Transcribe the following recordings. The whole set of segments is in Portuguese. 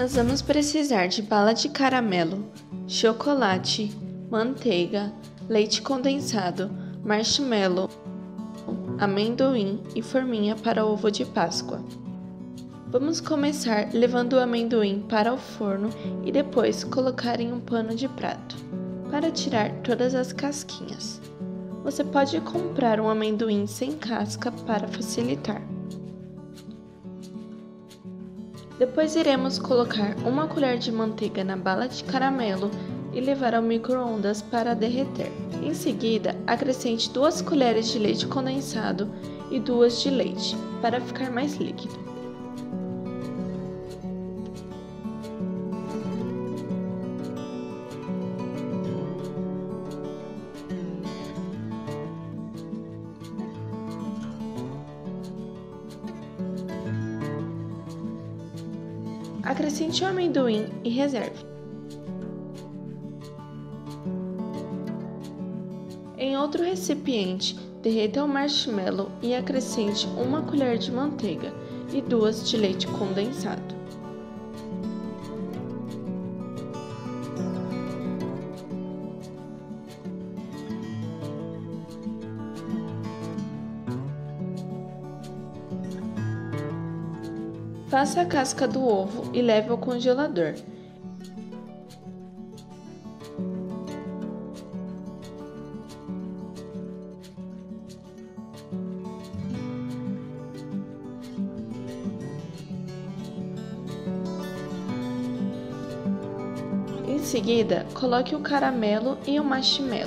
Nós vamos precisar de bala de caramelo, chocolate, manteiga, leite condensado, marshmallow, amendoim e forminha para ovo de Páscoa. Vamos começar levando o amendoim para o forno e depois colocar em um pano de prato para tirar todas as casquinhas. Você pode comprar um amendoim sem casca para facilitar. Depois iremos colocar uma colher de manteiga na bala de caramelo e levar ao micro-ondas para derreter. Em seguida, acrescente duas colheres de leite condensado e duas de leite para ficar mais líquido. Acrescente o amendoim e reserve. Em outro recipiente, derreta o marshmallow e acrescente uma colher de manteiga e duas de leite condensado. Faça a casca do ovo e leve ao congelador. Em seguida, coloque o caramelo e o marshmallow.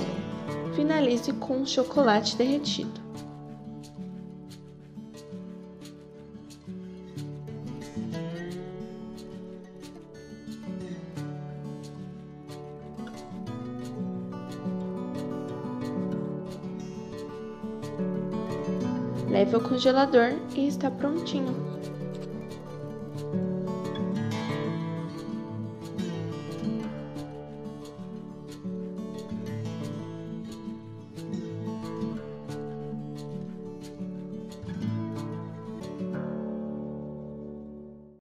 Finalize com o chocolate derretido. Leve ao congelador e está prontinho.